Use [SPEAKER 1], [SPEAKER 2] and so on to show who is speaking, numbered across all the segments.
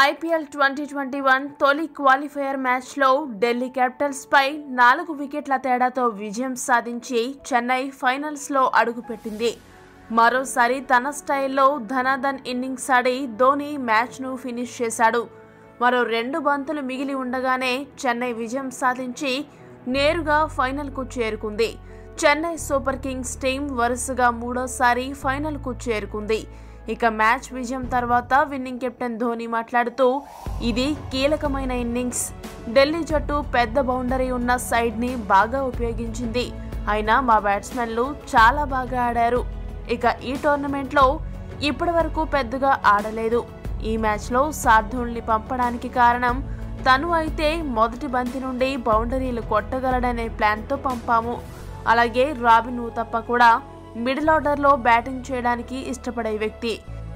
[SPEAKER 1] IPL twenty twenty one తొలి qualifier మ్యాచ్లో ఢిల్లీ క్యాపిటల్స్పై నాలుగు వికెట్ల తేడాతో విజయం సాధించి చెన్నై ఫైనల్స్లో అడుగుపెట్టింది. మరోసారి తన స్టైల్లో ధనాధన్ ఇన్నింగ్స్ ఆడి ధోని మ్యాచ్ను ఫినిష్ చేశాడు. మరో రెండు బంతులు మిగిలి ఉండగానే చెన్నై విజయం సాధించి నేరుగా ఫైనల్కు చేరుకుంది. చెన్నై సూపర్ కింగ్స్ టీం వరుసగా మూడోసారి ఫైనల్కు చేరుకుంది. ఇక మ్యాచ్ విజయం తర్వాత విన్నింగ్ కెప్టెన్ ధోని మాట్లాడుతూ ఇది కీలకమైన ఇన్నింగ్స్. ఢిల్లీ జట్టు పెద్ద బౌండరీ ఉన్న సైడ్ని బాగా ఉపయోగించింది. అయినా మా బ్యాట్స్మెన్లు చాలా బాగా ఆడారు. ఇక ఈ టోర్నమెంట్లో ఇప్పటి వరకు పెద్దగా ఆడలేదు. ఈ మ్యాచ్లో సార్థుల్ని పంపడానికి కారణం తను అయితే మొదటి బంతి నుండి బౌండరీలు కొట్టగలడనే ప్లాన్తో పంపాము. అలాగే రాబిన్ ఊతప్ప కూడా మిడిల్ ఆర్డర్లో బ్యాటింగ్ చేయడానికి ఇష్టపడే వ్యక్తి.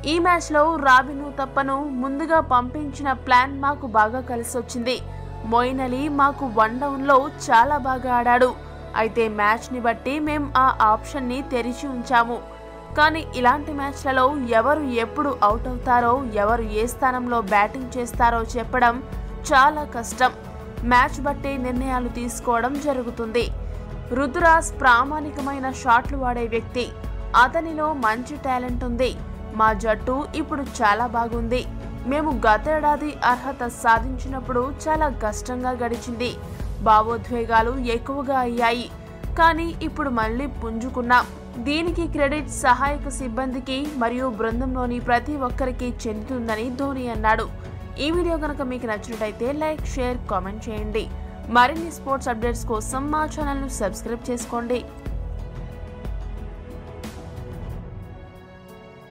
[SPEAKER 1] ఈ మ్యాచ్లో రాబిను తప్పను ముందుగా పంపించిన ప్లాన్ మాకు బాగా కలిసొచ్చింది. మొయిన్ అలీ మాకు వన్ డౌన్లో చాలా బాగా ఆడాడు. అయితే మ్యాచ్ని బట్టి మేం ఆ ఆప్షన్ని తెరిచి ఉంచాము. కానీ ఇలాంటి మ్యాచ్లలో ఎవరు ఎప్పుడు అవుట్ అవుతారో ఎవరు ఏ స్థానంలో బ్యాటింగ్ చేస్తారో చెప్పడం చాలా కష్టం. మ్యాచ్ బట్టి నిర్ణయాలు తీసుకోవడం జరుగుతుంది. రుతురాజ్ ప్రామాణికమైన షాట్లు వాడే వ్యక్తి. అతనిలో మంచి టాలెంట్ ఉంది. మా జట్టు ఇప్పుడు చాలా బాగుంది. మేము గతేడాది అర్హత సాధించినప్పుడు చాలా కష్టంగా గడిచింది. భావోద్వేగాలు ఎక్కువగా అయ్యాయి. కానీ ఇప్పుడు మళ్ళీ పుంజుకున్నాం. దీనికి క్రెడిట్ సహాయక సిబ్బందికి మరియు బృందంలోని ప్రతి ఒక్కరికి చెందుతుందని ధోని అన్నాడు. ఈ వీడియో కనుక మీకు నచ్చినట్టయితే లైక్ షేర్ కామెంట్ చేయండి. మరిన్ని స్పోర్ట్స్ అప్డేట్స్ కోసం మా ఛానల్ను సబ్స్క్రైబ్ చేసుకోండి.